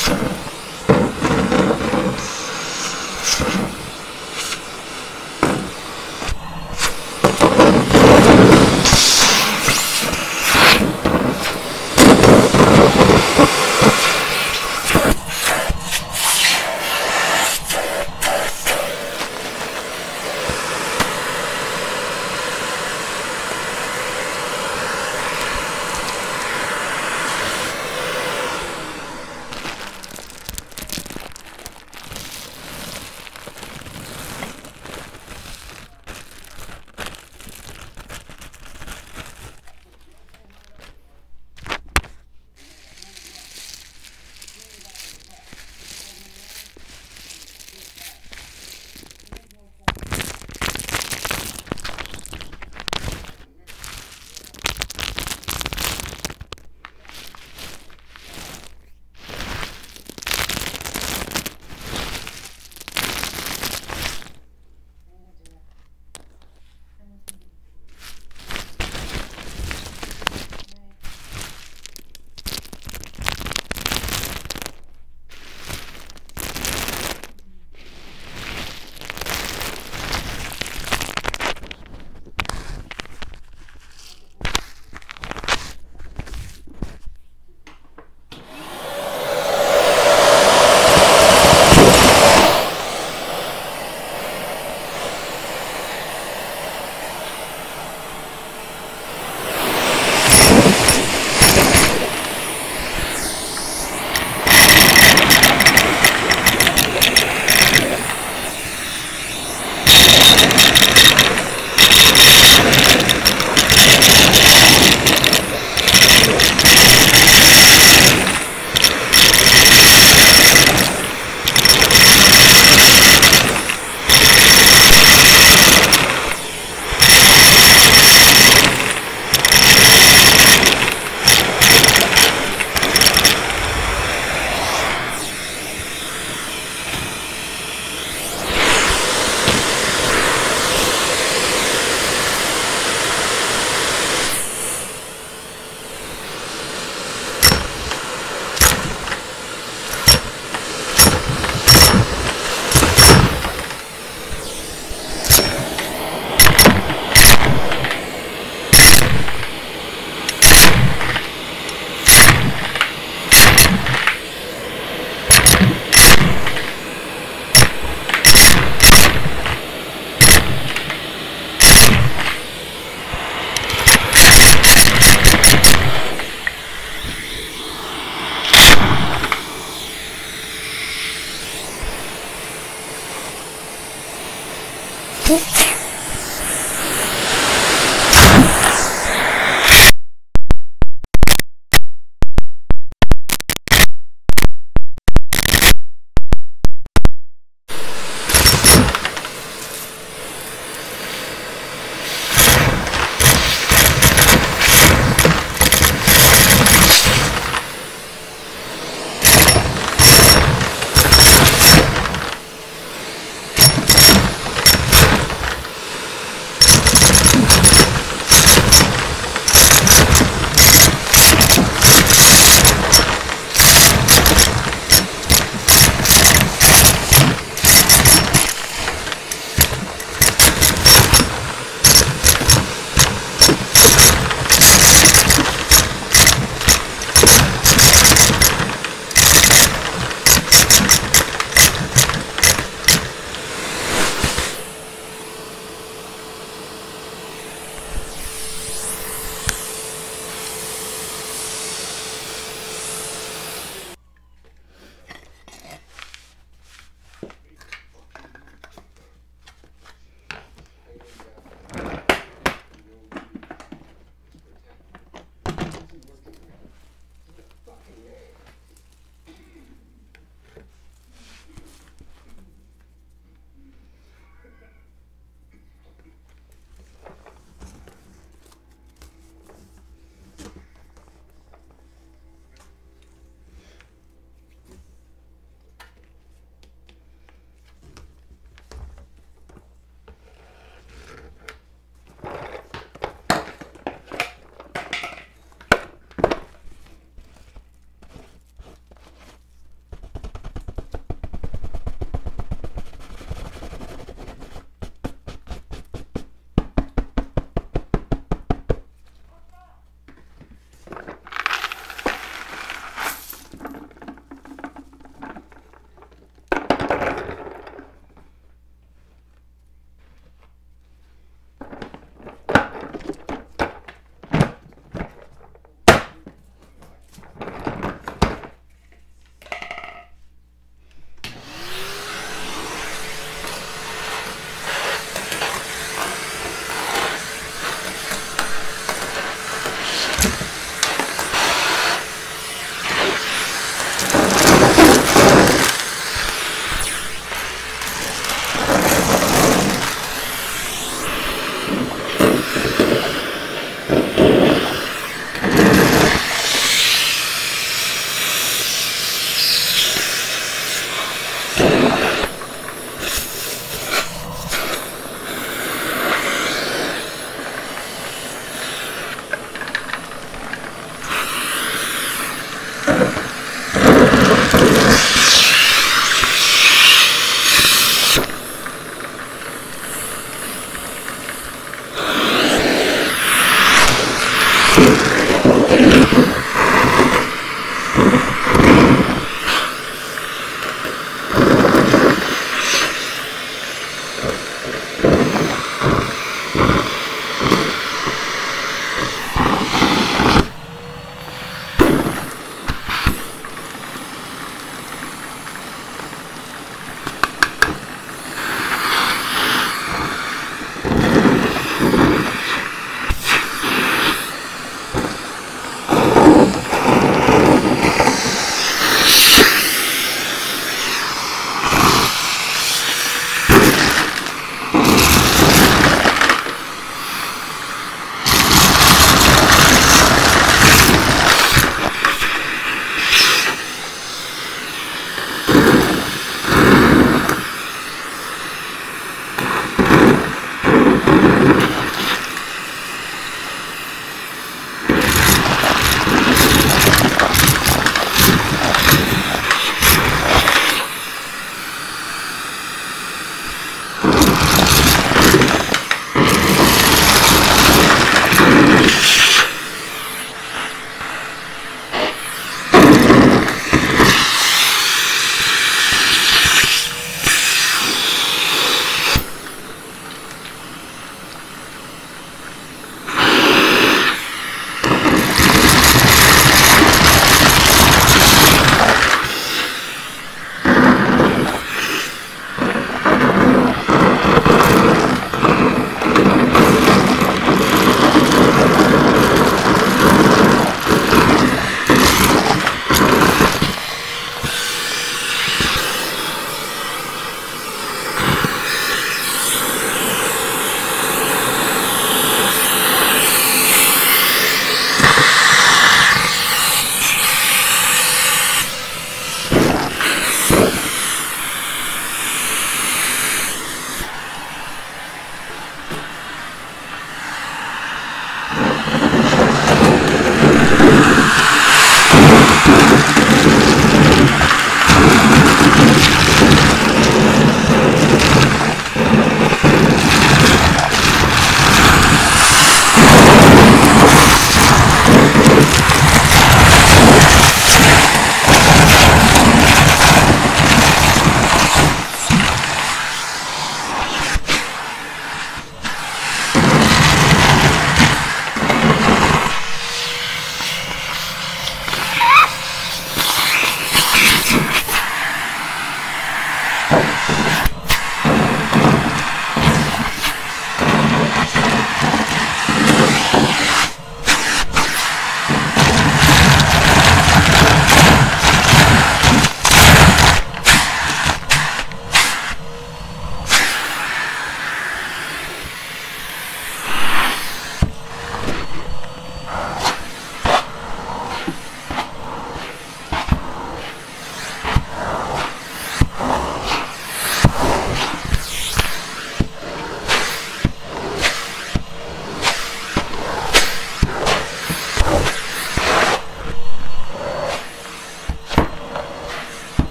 Thank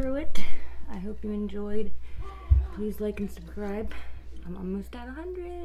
through it. I hope you enjoyed. Please like and subscribe. I'm almost at 100.